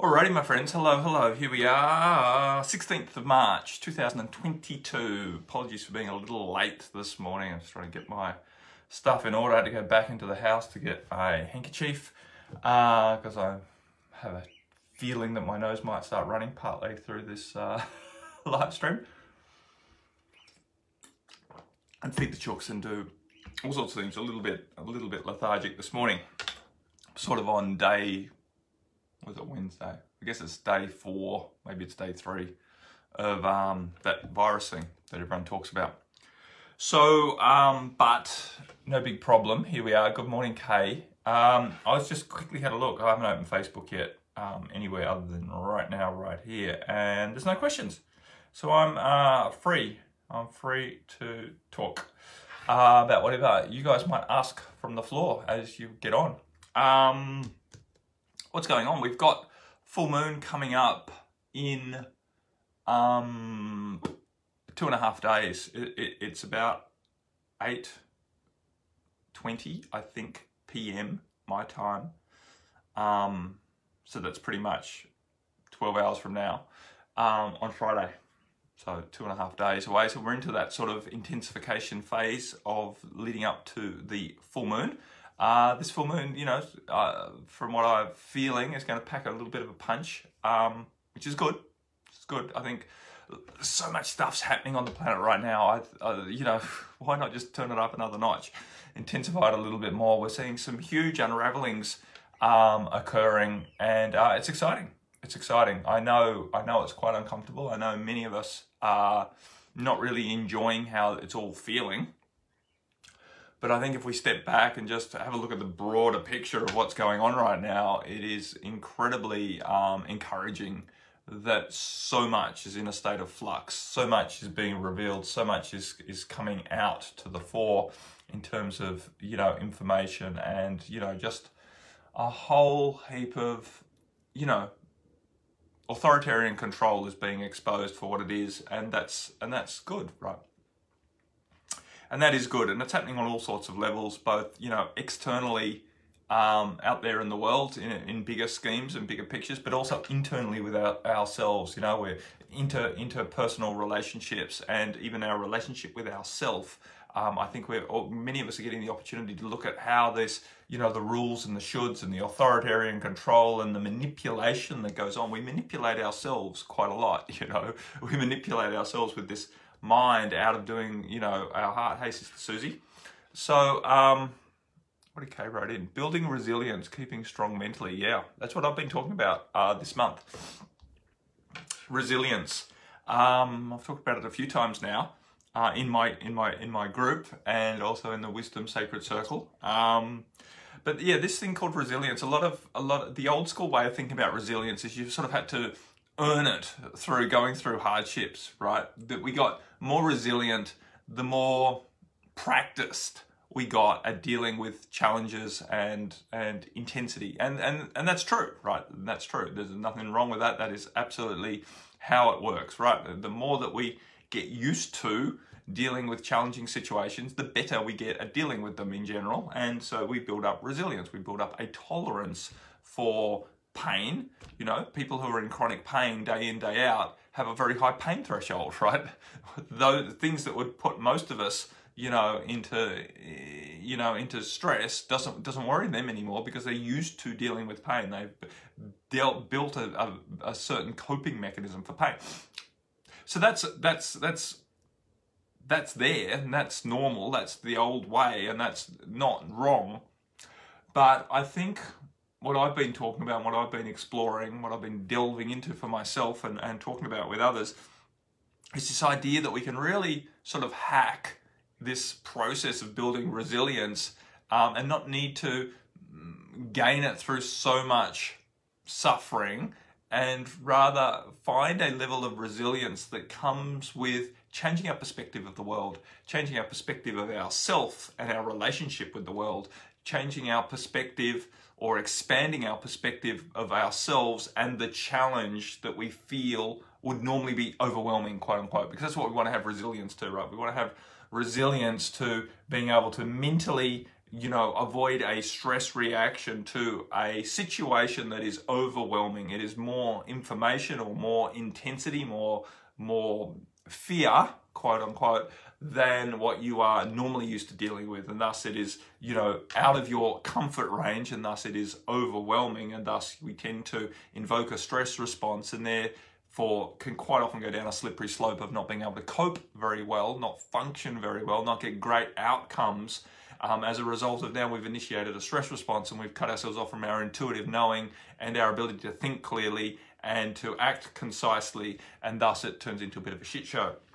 Alrighty, my friends. Hello, hello. Here we are, 16th of March, 2022. Apologies for being a little late this morning. I'm just trying to get my stuff in order. I had to go back into the house to get a handkerchief because uh, I have a feeling that my nose might start running partly through this uh, live stream. And feed the chooks and do all sorts of things. A little bit, a little bit lethargic this morning. Sort of on day was it Wednesday? I guess it's day four, maybe it's day three of um, that virus thing that everyone talks about. So, um, but no big problem. Here we are. Good morning, Kay. Um, I was just quickly had a look. I haven't opened Facebook yet um, anywhere other than right now, right here, and there's no questions. So I'm uh, free. I'm free to talk uh, about whatever you guys might ask from the floor as you get on. Um, what's going on? We've got full moon coming up in um, two and a half days. It, it, it's about 8.20, I think, p.m. my time. Um, so that's pretty much 12 hours from now um, on Friday. So two and a half days away. So we're into that sort of intensification phase of leading up to the full moon. Uh, this full moon, you know, uh, from what I'm feeling, is going to pack a little bit of a punch, um, which is good. It's good. I think so much stuff's happening on the planet right now. I, uh, you know, why not just turn it up another notch, intensify it a little bit more? We're seeing some huge unravelings um, occurring, and uh, it's exciting. It's exciting. I know. I know it's quite uncomfortable. I know many of us are not really enjoying how it's all feeling. But I think if we step back and just have a look at the broader picture of what's going on right now, it is incredibly um, encouraging that so much is in a state of flux, so much is being revealed, so much is, is coming out to the fore in terms of, you know, information and, you know, just a whole heap of, you know, authoritarian control is being exposed for what it is. And that's and that's good, right? And that is good. And it's happening on all sorts of levels, both you know externally um, out there in the world in, in bigger schemes and bigger pictures, but also internally with our, ourselves. You know, we're inter interpersonal relationships and even our relationship with ourself. Um, I think we're many of us are getting the opportunity to look at how this, you know, the rules and the shoulds and the authoritarian control and the manipulation that goes on. We manipulate ourselves quite a lot. You know, we manipulate ourselves with this mind out of doing, you know, our heart. Hey, Sister Susie. So, um, what did Kay write in? Building resilience, keeping strong mentally. Yeah, that's what I've been talking about uh, this month. Resilience. Um, I've talked about it a few times now uh, in my in my in my group and also in the Wisdom Sacred Circle. Um, but yeah, this thing called resilience. A lot of a lot of the old school way of thinking about resilience is you've sort of had to earn it through going through hardships, right? That we got more resilient the more practiced we got at dealing with challenges and and intensity. And and and that's true, right? That's true. There's nothing wrong with that. That is absolutely how it works, right? The more that we get used to dealing with challenging situations, the better we get at dealing with them in general. And so we build up resilience. We build up a tolerance for pain. You know, people who are in chronic pain day in, day out have a very high pain threshold, right? Those things that would put most of us, you know, into you know, into stress doesn't doesn't worry them anymore because they're used to dealing with pain. They've dealt, built a, a, a certain coping mechanism for pain. So that's that's that's that's there and that's normal. That's the old way and that's not wrong. But I think what I've been talking about, what I've been exploring, what I've been delving into for myself and, and talking about with others, is this idea that we can really sort of hack this process of building resilience um, and not need to mm, gain it through so much suffering and rather find a level of resilience that comes with changing our perspective of the world, changing our perspective of ourself and our relationship with the world, changing our perspective or expanding our perspective of ourselves and the challenge that we feel would normally be overwhelming, quote unquote, because that's what we want to have resilience to, right? We want to have resilience to being able to mentally you know, avoid a stress reaction to a situation that is overwhelming. It is more information or more intensity, more more fear, quote unquote, than what you are normally used to dealing with. And thus it is, you know, out of your comfort range and thus it is overwhelming. And thus we tend to invoke a stress response and therefore can quite often go down a slippery slope of not being able to cope very well, not function very well, not get great outcomes. Um, as a result of now we've initiated a stress response and we've cut ourselves off from our intuitive knowing and our ability to think clearly and to act concisely, and thus it turns into a bit of a shit show.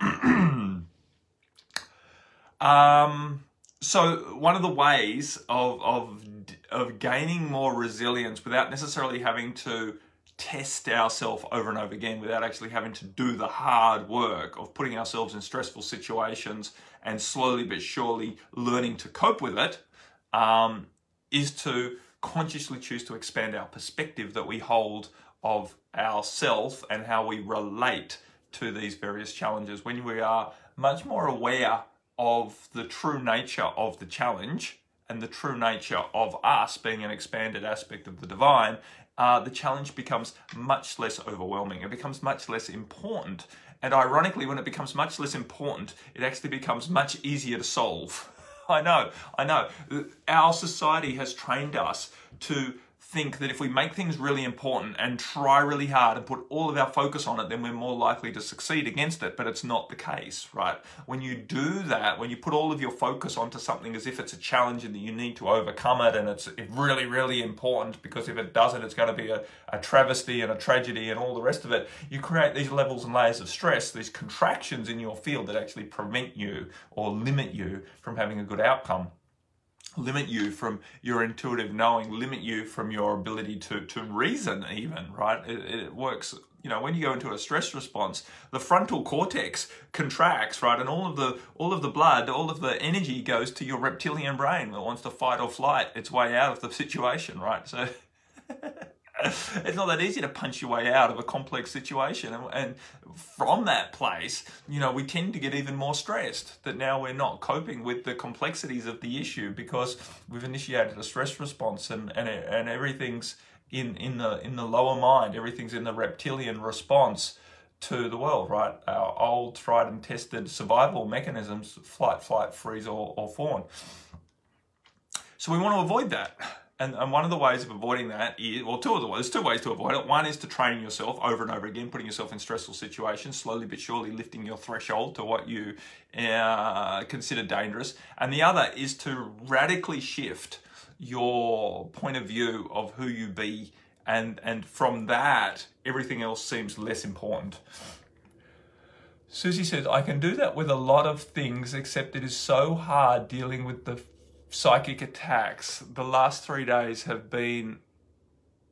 um, so one of the ways of, of of gaining more resilience without necessarily having to test ourselves over and over again, without actually having to do the hard work of putting ourselves in stressful situations and slowly but surely learning to cope with it, um, is to consciously choose to expand our perspective that we hold of ourself and how we relate to these various challenges. When we are much more aware of the true nature of the challenge and the true nature of us being an expanded aspect of the divine, uh, the challenge becomes much less overwhelming. It becomes much less important. And ironically, when it becomes much less important, it actually becomes much easier to solve. I know, I know. Our society has trained us to think that if we make things really important and try really hard and put all of our focus on it, then we're more likely to succeed against it. But it's not the case, right? When you do that, when you put all of your focus onto something as if it's a challenge and that you need to overcome it and it's really, really important because if it doesn't, it's going to be a, a travesty and a tragedy and all the rest of it, you create these levels and layers of stress, these contractions in your field that actually prevent you or limit you from having a good outcome limit you from your intuitive knowing, limit you from your ability to, to reason even, right? It, it, works, you know, when you go into a stress response, the frontal cortex contracts, right? And all of the all of the blood, all of the energy goes to your reptilian brain that wants to fight or flight its way out of the situation, right? So it's not that easy to punch your way out of a complex situation. And, and, from that place, you know, we tend to get even more stressed that now we're not coping with the complexities of the issue because we've initiated a stress response and, and, and everything's in, in, the, in the lower mind, everything's in the reptilian response to the world, right? Our old tried and tested survival mechanisms, flight, flight, freeze, or, or fawn. So we want to avoid that. And, and one of the ways of avoiding that is, well, two of the ways, there's two ways to avoid it. One is to train yourself over and over again, putting yourself in stressful situations, slowly but surely lifting your threshold to what you uh, consider dangerous. And the other is to radically shift your point of view of who you be. And, and from that, everything else seems less important. Susie says, I can do that with a lot of things, except it is so hard dealing with the psychic attacks, the last three days have been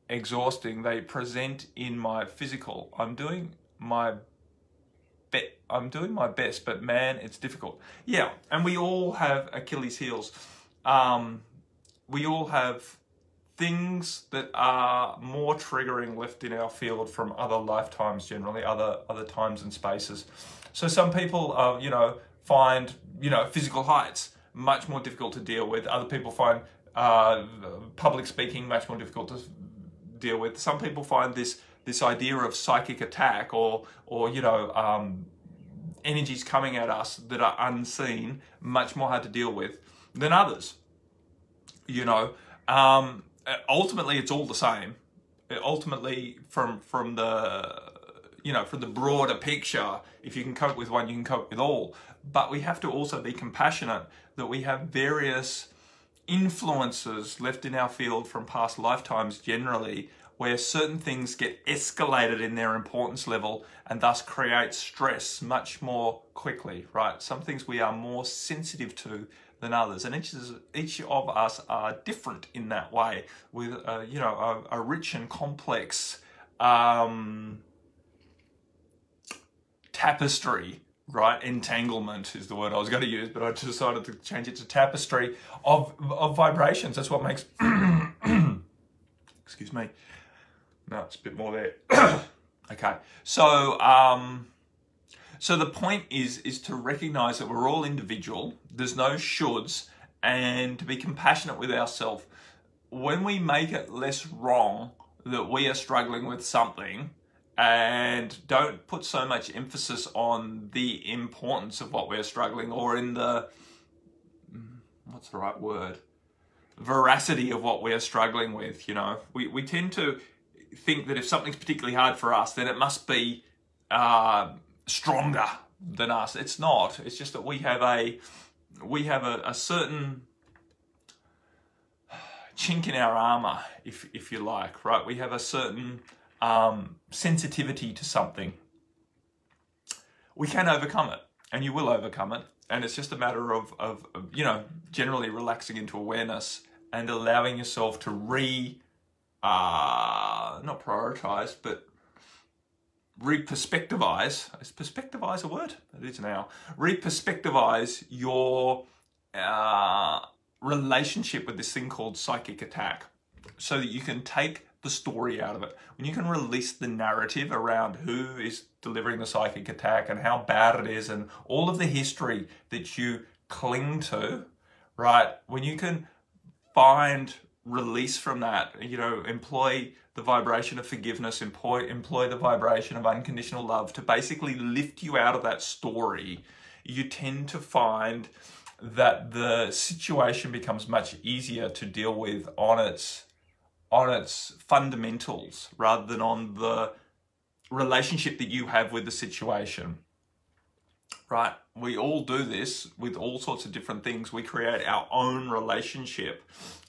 exhausting. They present in my physical. I'm doing my be- I'm doing my best, but man, it's difficult. Yeah, and we all have Achilles heels. Um, we all have things that are more triggering left in our field from other lifetimes generally, other other times and spaces. So some people, uh, you know, find you know physical heights much more difficult to deal with. Other people find uh, public speaking much more difficult to deal with. Some people find this this idea of psychic attack or or you know um, energies coming at us that are unseen much more hard to deal with than others. You know, um, ultimately it's all the same. Ultimately, from from the you know from the broader picture, if you can cope with one, you can cope with all. But we have to also be compassionate that we have various influences left in our field from past lifetimes generally where certain things get escalated in their importance level and thus create stress much more quickly, right? Some things we are more sensitive to than others, and each, is, each of us are different in that way with, uh, you know, a, a, rich and complex um, tapestry right? Entanglement is the word i was going to use but i decided to change it to tapestry of of vibrations. That's what makes excuse me. No it's a bit more there. Okay. So um so the point is is to recognize that we're all individual. There's no shoulds. And to be compassionate with ourselves. When we make it less wrong that we are struggling with something and don't put so much emphasis on the importance of what we're struggling or in the what's the right word? Veracity of what we're struggling with you know? We, we tend to think that if something's particularly hard for us then it must be uh, stronger than us. It's not. It's just that we have a we have a, a certain chink in our armor if if you like right? We have a certain um, sensitivity to something, we can overcome it, and you will overcome it. And it's just a matter of, of, of you know, generally relaxing into awareness and allowing yourself to re, uh, not prioritize, but re-perspectivize. Is perspectivize a word? It is now. Re-perspectivize your uh, relationship with this thing called psychic attack so that you can take the story out of it. When you can release the narrative around who is delivering the psychic attack and how bad it is and all of the history that you cling to, right? When you can find release from that, you know, employ the vibration of forgiveness, employ employ the vibration of unconditional love to basically lift you out of that story, you tend to find that the situation becomes much easier to deal with on its on its fundamentals rather than on the relationship that you have with the situation. Right? We all do this with all sorts of different things. We create our own relationship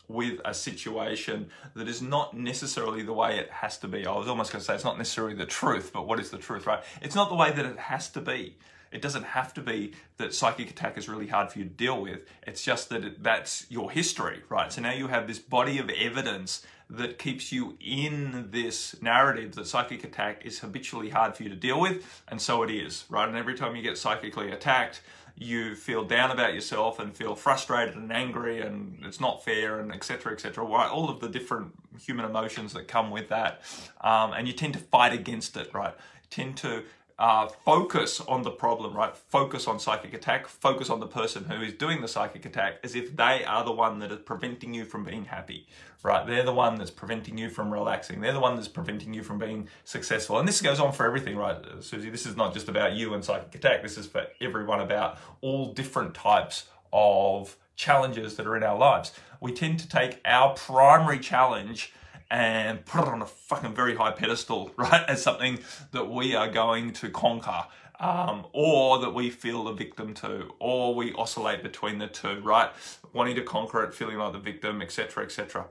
with a situation that is not necessarily the way it has to be. I was almost going to say it's not necessarily the truth, but what is the truth, right? It's not the way that it has to be. It doesn't have to be that psychic attack is really hard for you to deal with. It's just that it, that's your history, right? So now you have this body of evidence that keeps you in this narrative that psychic attack is habitually hard for you to deal with, and so it is, right? And every time you get psychically attacked, you feel down about yourself and feel frustrated and angry and it's not fair and etc etc right all of the different human emotions that come with that. Um, and you tend to fight against it right? Tend to uh, focus on the problem, right? Focus on psychic attack, focus on the person who is doing the psychic attack as if they are the one that is preventing you from being happy, right? They're the one that's preventing you from relaxing. They're the one that's preventing you from being successful. And this goes on for everything, right, Susie? This is not just about you and psychic attack. This is for everyone about all different types of challenges that are in our lives. We tend to take our primary challenge and put it on a fucking very high pedestal, right? As something that we are going to conquer. Um, or that we feel the victim to, or we oscillate between the two, right? Wanting to conquer it, feeling like the victim, etc., etc.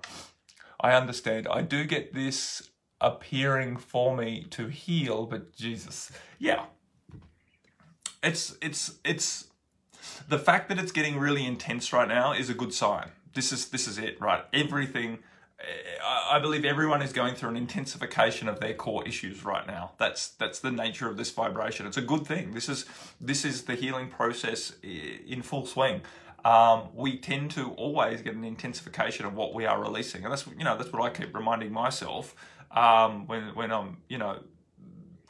I understand. I do get this appearing for me to heal, but Jesus, yeah, it's it's it's the fact that it's getting really intense right now is a good sign. This is this is it, right? Everything I believe everyone is going through an intensification of their core issues right now. That's that's the nature of this vibration. It's a good thing. This is this is the healing process in full swing. Um, we tend to always get an intensification of what we are releasing, and that's you know that's what I keep reminding myself um, when when I'm you know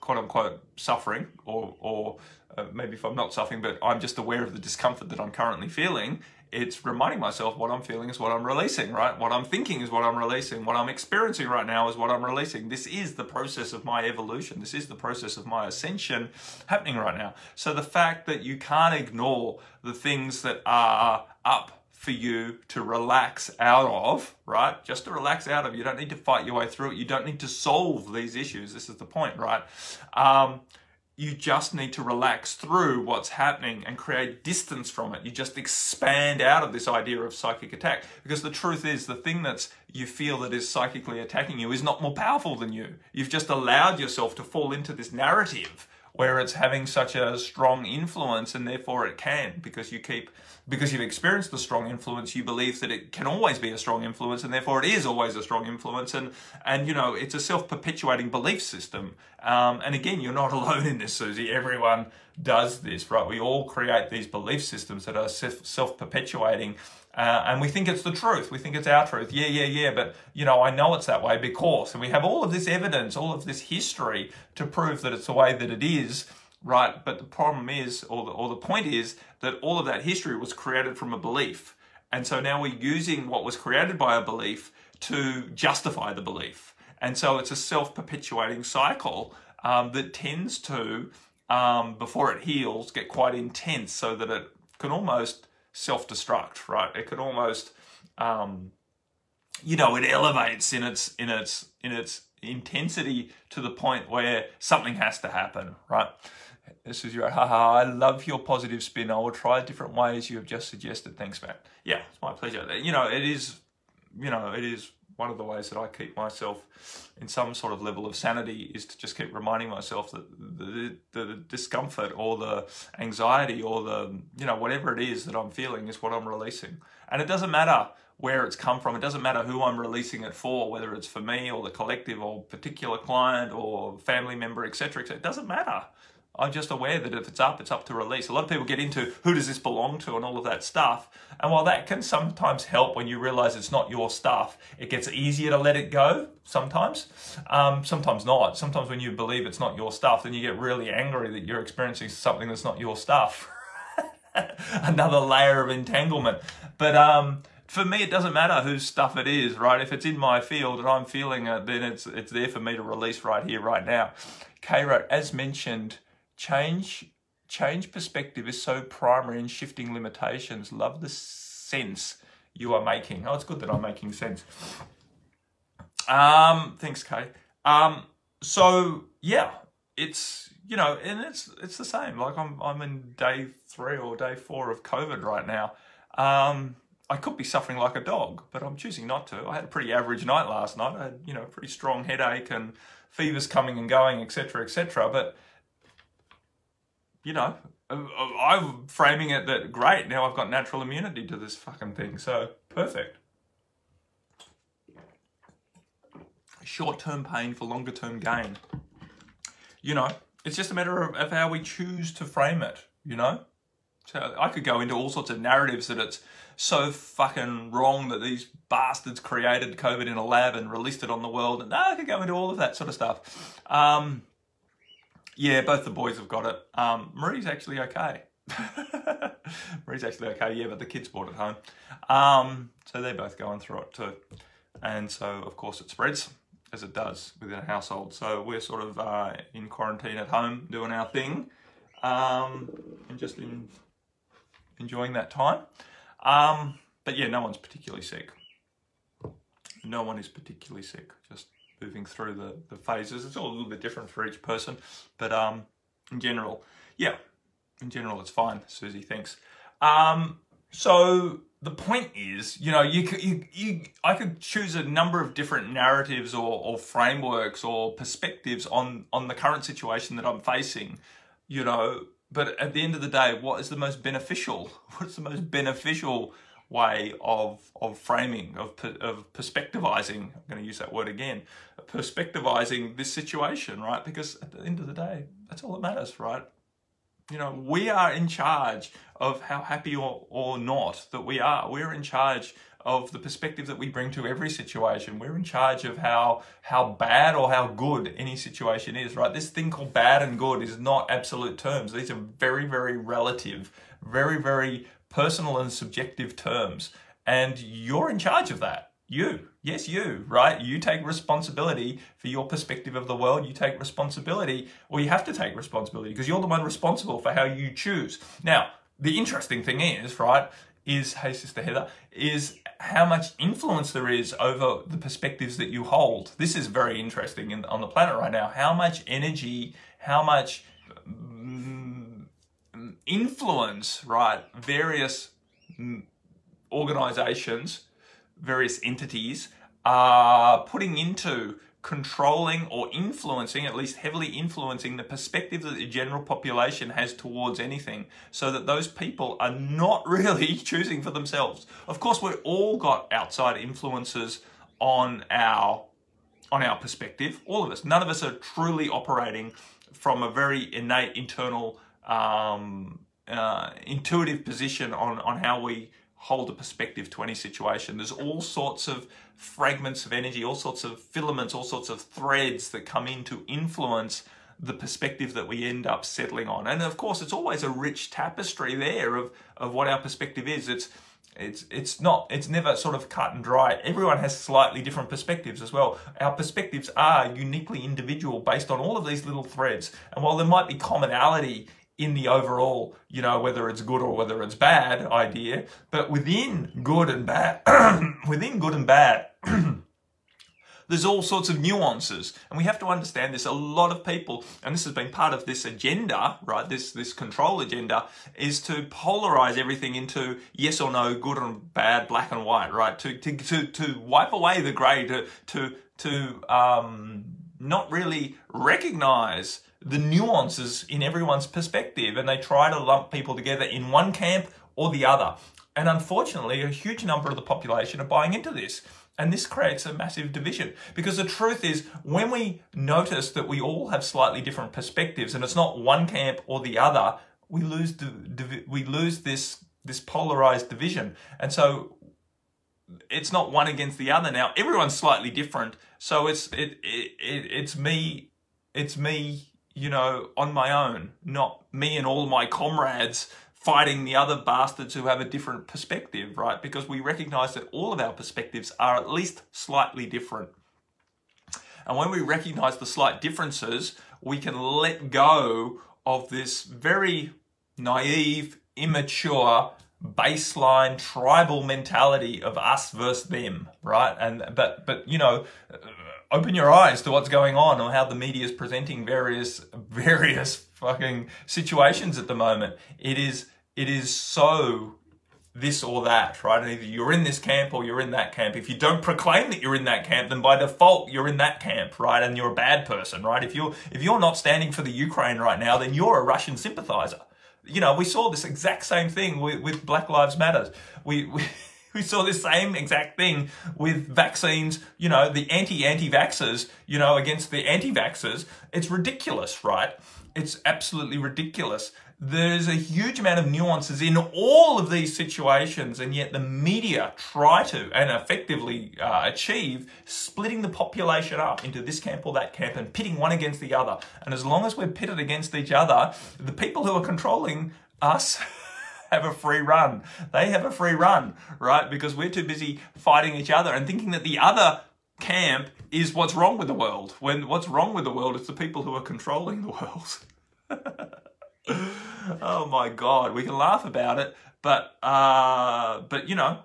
quote unquote suffering or or uh, maybe if I'm not suffering, but I'm just aware of the discomfort that I'm currently feeling it's reminding myself what I'm feeling is what I'm releasing, right? What I'm thinking is what I'm releasing. What I'm experiencing right now is what I'm releasing. This is the process of my evolution. This is the process of my ascension happening right now. So the fact that you can't ignore the things that are up for you to relax out of, right? Just to relax out of. You don't need to fight your way through it. You don't need to solve these issues. This is the point, right? Um, you just need to relax through what's happening and create distance from it. You just expand out of this idea of psychic attack. Because the truth is, the thing that's you feel that is psychically attacking you is not more powerful than you. You've just allowed yourself to fall into this narrative where it's having such a strong influence and therefore it can because you keep because you've experienced the strong influence you believe that it can always be a strong influence and therefore it is always a strong influence. And and you know it's a self-perpetuating belief system. Um, and again you're not alone in this susie. Everyone does this right? We all create these belief systems that are self-perpetuating uh, and we think it's the truth. We think it's our truth. Yeah, yeah, yeah. But, you know, I know it's that way because, and we have all of this evidence, all of this history to prove that it's the way that it is, right? But the problem is, or the, or the point is, that all of that history was created from a belief. And so now we're using what was created by a belief to justify the belief. And so it's a self perpetuating cycle um, that tends to, um, before it heals, get quite intense so that it can almost self destruct, right? It can almost, um, you know, it elevates in its, in its, in its intensity to the point where something has to happen, right? This is your haha. I love your positive spin. I will try different ways you have just suggested. Thanks, Matt. Yeah, it's my pleasure. You know, it is, you know, it is one of the ways that I keep myself in some sort of level of sanity is to just keep reminding myself that the, the, discomfort or the anxiety or the, you know, whatever it is that I'm feeling is what I'm releasing. And it doesn't matter where it's come from. It doesn't matter who I'm releasing it for, whether it's for me or the collective or particular client or family member, etc. Et it doesn't matter. I'm just aware that if it's up, it's up to release. A lot of people get into who does this belong to and all of that stuff. And while that can sometimes help when you realize it's not your stuff, it gets easier to let it go sometimes. Um, sometimes not. Sometimes when you believe it's not your stuff, then you get really angry that you're experiencing something that's not your stuff. Another layer of entanglement. But um, for me, it doesn't matter whose stuff it is, right? If it's in my field and I'm feeling it, then it's it's there for me to release right here, right now. Kay wrote, as mentioned, change change perspective is so primary in shifting limitations. Love the sense you are making. Oh, it's good that I'm making sense. Um, thanks, Kay. Um, so yeah, it's you know, and it's it's the same. Like I'm I'm in day three or day four of COVID right now. Um, I could be suffering like a dog, but I'm choosing not to. I had a pretty average night last night. I had you know, a pretty strong headache and fevers coming and going, etc., etc. But you know, I'm framing it that great, now I've got natural immunity to this fucking thing. So perfect. Short term pain for longer term gain. You know, it's just a matter of, of how we choose to frame it, you know? So I could go into all sorts of narratives that it's so fucking wrong that these bastards created COVID in a lab and released it on the world. And I could go into all of that sort of stuff. Um, yeah, both the boys have got it. Um, Marie's actually okay. Marie's actually okay, yeah, but the kids bought it home. Um, so they're both going through it too. And so, of course, it spreads as it does within a household. So we're sort of uh, in quarantine at home doing our thing um, and just in, enjoying that time. Um, but yeah, no one's particularly sick. No one is particularly sick, just moving through the, the phases. It's all a little bit different for each person, but um, in general, yeah, in general, it's fine, Susie, thanks. Um, so the point is, you know, you, you, you, I could choose a number of different narratives or, or frameworks or perspectives on, on the current situation that I'm facing, you know, but at the end of the day, what is the most beneficial? What's the most beneficial way of of framing of of perspectivizing i'm going to use that word again perspectivizing this situation right? Because at the end of the day that's all that matters right? You know we are in charge of how happy or, or not that we are. We're in charge of the perspective that we bring to every situation. We're in charge of how how bad or how good any situation is right? This thing called bad and good is not absolute terms. These are very very relative very very personal and subjective terms. And you're in charge of that. You, yes, you, right? You take responsibility for your perspective of the world. You take responsibility, or you have to take responsibility because you're the one responsible for how you choose. Now, the interesting thing is, right, is, hey, Sister Heather, is how much influence there is over the perspectives that you hold. This is very interesting in, on the planet right now. How much energy, how much influence, right, various organizations, various entities are putting into controlling or influencing, at least heavily influencing, the perspective that the general population has towards anything, so that those people are not really choosing for themselves. Of course, we've all got outside influences on our on our perspective. All of us. None of us are truly operating from a very innate internal um, uh, intuitive position on, on how we hold a perspective to any situation. There's all sorts of fragments of energy, all sorts of filaments, all sorts of threads that come in to influence the perspective that we end up settling on. And of course, it's always a rich tapestry there of, of what our perspective is. It's it's it's not it's never sort of cut and dry. Everyone has slightly different perspectives as well. Our perspectives are uniquely individual based on all of these little threads. And while there might be commonality in the overall, you know, whether it's good or whether it's bad idea, but within good and bad, within good and bad, there's all sorts of nuances. And we have to understand this. A lot of people and this has been part of this agenda right this this control agenda is to polarize everything into yes or no good and bad black and white right? To to to, to wipe away the gray to to to um not really recognize the nuances in everyone's perspective and they try to lump people together in one camp or the other and unfortunately a huge number of the population are buying into this and this creates a massive division because the truth is, when we notice that we all have slightly different perspectives and it's not one camp or the other, we lose we lose this this polarized division. And so it's not one against the other now. Everyone's slightly different. So it's it, it, it it's me it's me, you know, on my own, not me and all my comrades fighting the other bastards who have a different perspective, right? Because we recognize that all of our perspectives are at least slightly different. And when we recognize the slight differences, we can let go of this very naive, immature, baseline tribal mentality of us versus them, right? And but but you know, open your eyes to what's going on or how the media is presenting various various fucking situations at the moment. It is it is so this or that, right? And either you're in this camp or you're in that camp. If you don't proclaim that you're in that camp, then by default you're in that camp, right? And you're a bad person, right? If you're if you're not standing for the Ukraine right now, then you're a Russian sympathizer. You know, we saw this exact same thing with, with Black Lives Matters. We, we we saw this same exact thing with vaccines, you know, the anti-anti-vaxxers, you know, against the anti-vaxxers. It's ridiculous, right? It's absolutely ridiculous there's a huge amount of nuances in all of these situations, and yet the media try to and effectively uh, achieve splitting the population up into this camp or that camp and pitting one against the other. And as long as we're pitted against each other, the people who are controlling us have a free run. They have a free run, right? Because we're too busy fighting each other and thinking that the other camp is what's wrong with the world, when what's wrong with the world is the people who are controlling the world. oh my god, we can laugh about it, but uh, but you know,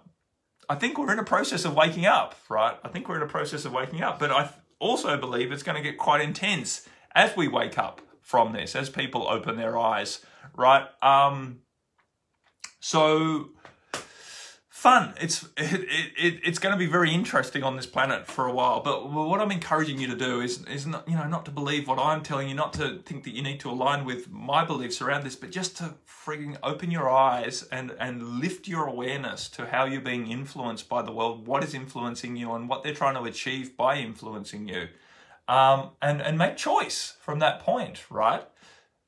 I think we're in a process of waking up, right? I think we're in a process of waking up, but I also believe it's going to get quite intense as we wake up from this, as people open their eyes, right? Um, so fun. It's it, it, it's going to be very interesting on this planet for a while. But what I'm encouraging you to do is is not you know not to believe what I'm telling you, not to think that you need to align with my beliefs around this, but just to freaking open your eyes and and lift your awareness to how you're being influenced by the world, what is influencing you, and what they're trying to achieve by influencing you, um, and and make choice from that point, right?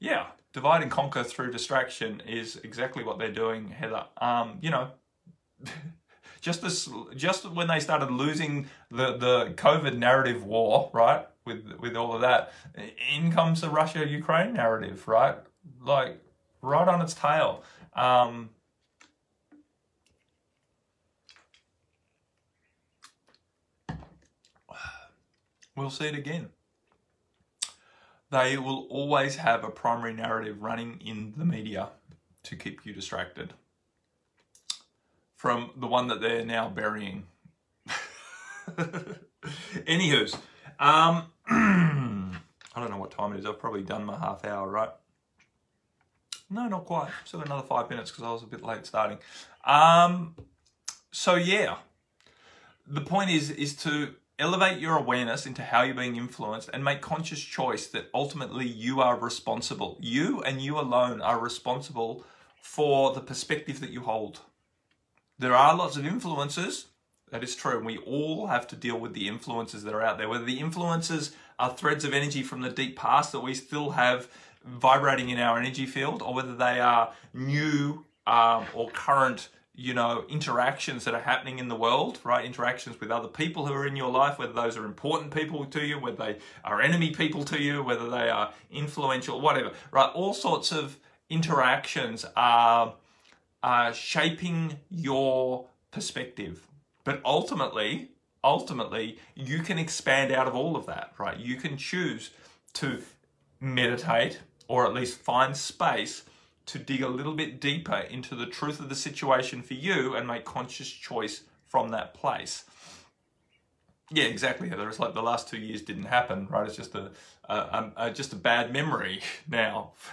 Yeah, divide and conquer through distraction is exactly what they're doing, Heather. Um, you know, just this, just when they started losing the the COVID narrative war, right? With with all of that, in comes the Russia Ukraine narrative, right? Like right on its tail. Um, we'll see it again. They will always have a primary narrative running in the media to keep you distracted from the one that they're now burying. Anywho's, um, I don't know what time it is. I've probably done my half hour, right? No, not quite. Still another five minutes because I was a bit late starting. Um, so yeah, the point is is to elevate your awareness into how you're being influenced and make conscious choice that ultimately you are responsible. You and you alone are responsible for the perspective that you hold. There are lots of influences. That is true. And we all have to deal with the influences that are out there. Whether the influences are threads of energy from the deep past that we still have vibrating in our energy field, or whether they are new um, or current, you know, interactions that are happening in the world, right? Interactions with other people who are in your life, whether those are important people to you, whether they are enemy people to you, whether they are influential, whatever, right? All sorts of interactions are uh, shaping your perspective. But ultimately, ultimately, you can expand out of all of that, right? You can choose to meditate or at least find space to dig a little bit deeper into the truth of the situation for you and make conscious choice from that place. Yeah, exactly, Heather. It's like the last two years didn't happen, right? It's just a, a, a just a bad memory now.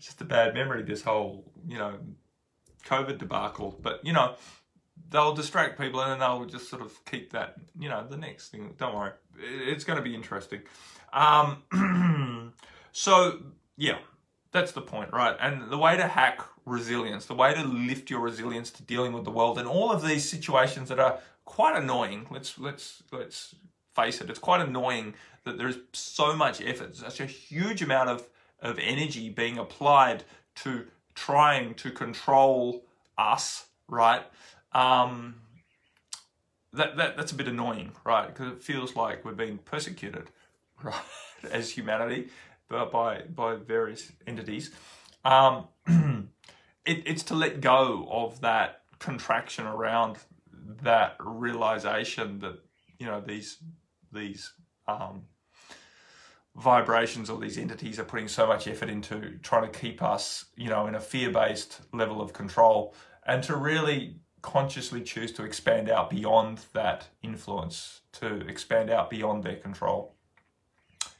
just a bad memory. This whole, you know, COVID debacle. But you know, they'll distract people and then they'll just sort of keep that. You know, the next thing. Don't worry, it's going to be interesting. Um, so yeah, that's the point, right? And the way to hack resilience, the way to lift your resilience to dealing with the world and all of these situations that are quite annoying. Let's let's let's face it. It's quite annoying that there's so much effort, such a huge amount of of energy being applied to trying to control us, right? Um, that, that that's a bit annoying, right? Because it feels like we're being persecuted, right, as humanity, by by various entities. Um, it, it's to let go of that contraction around that realization that you know these these um, vibrations or these entities are putting so much effort into trying to keep us you know in a fear-based level of control and to really consciously choose to expand out beyond that influence to expand out beyond their control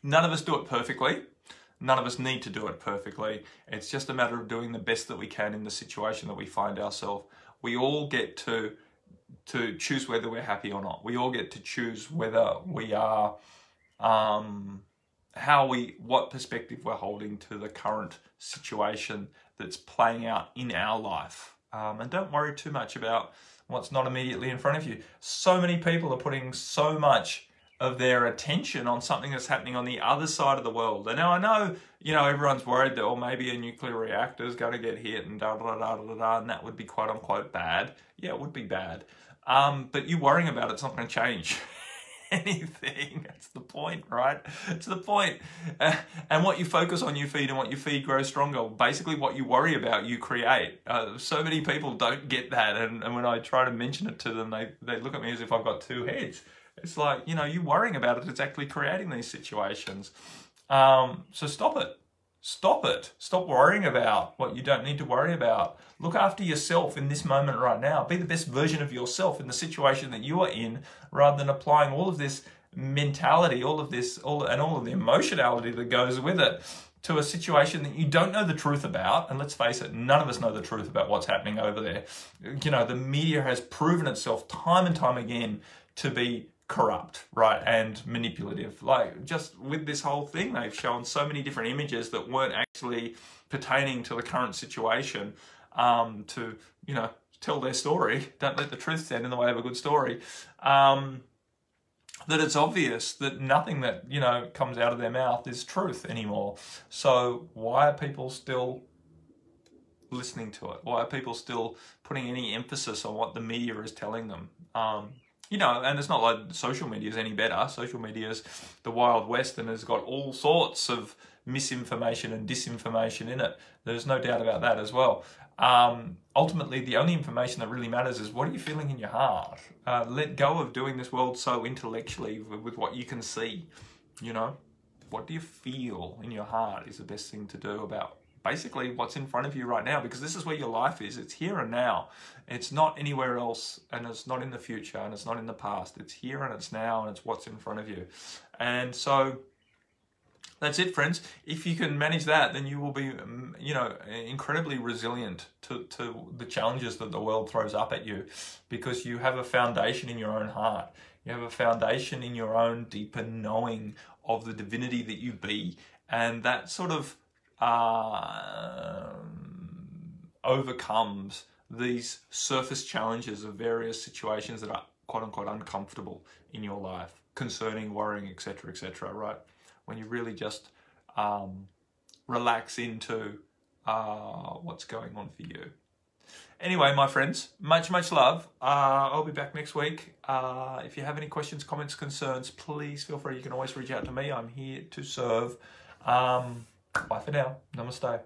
none of us do it perfectly none of us need to do it perfectly it's just a matter of doing the best that we can in the situation that we find ourselves we all get to to choose whether we're happy or not. We all get to choose whether we are, um, how we, what perspective we're holding to the current situation that's playing out in our life. Um, and don't worry too much about what's not immediately in front of you. So many people are putting so much of their attention on something that's happening on the other side of the world. And now I know, you know, everyone's worried that, or oh, maybe a nuclear reactor is going to get hit and da da da da da, and that would be quite unquote bad. Yeah, it would be bad. Um, but you worrying about it's not going to change anything. That's the point, right? It's the point. Uh, and what you focus on, you feed, and what you feed grows stronger. Basically, what you worry about, you create. Uh, so many people don't get that, and, and when I try to mention it to them, they, they look at me as if I've got two heads. It's like, you know, you worrying about it, it's actually creating these situations. Um, so stop it. Stop it. Stop worrying about what you don't need to worry about. Look after yourself in this moment right now. Be the best version of yourself in the situation that you are in rather than applying all of this mentality, all of this, all and all of the emotionality that goes with it to a situation that you don't know the truth about. And let's face it, none of us know the truth about what's happening over there. You know, the media has proven itself time and time again to be corrupt, right, and manipulative. Like just with this whole thing, they've shown so many different images that weren't actually pertaining to the current situation um, to, you know, tell their story. Don't let the truth stand in the way of a good story. Um, that it's obvious that nothing that, you know, comes out of their mouth is truth anymore. So why are people still listening to it? Why are people still putting any emphasis on what the media is telling them? Um, you know, and it's not like social media is any better. Social media is the Wild West and has got all sorts of misinformation and disinformation in it. There's no doubt about that as well. Um, ultimately, the only information that really matters is what are you feeling in your heart? Uh, let go of doing this world so intellectually with, with what you can see. You know, what do you feel in your heart is the best thing to do about basically what's in front of you right now because this is where your life is. It's here and now. It's not anywhere else and it's not in the future and it's not in the past. It's here and it's now and it's what's in front of you. And so that's it, friends. If you can manage that, then you will be, um, you know, incredibly resilient to, to the challenges that the world throws up at you because you have a foundation in your own heart. You have a foundation in your own deeper knowing of the divinity that you be. And that sort of uh, overcomes these surface challenges of various situations that are quote unquote uncomfortable in your life, concerning, worrying, etc., etc. Right? When you really just um, relax into uh, what's going on for you. Anyway, my friends, much, much love. Uh, I'll be back next week. Uh, if you have any questions, comments, concerns, please feel free. You can always reach out to me. I'm here to serve. Um, Bye for now. Namaste.